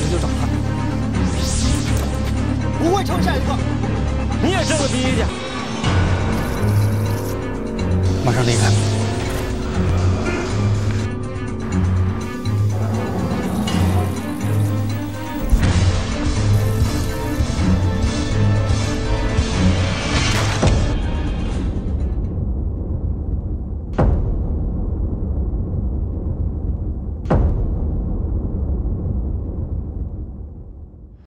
你就找他。不会成为下一个。你也是我第一个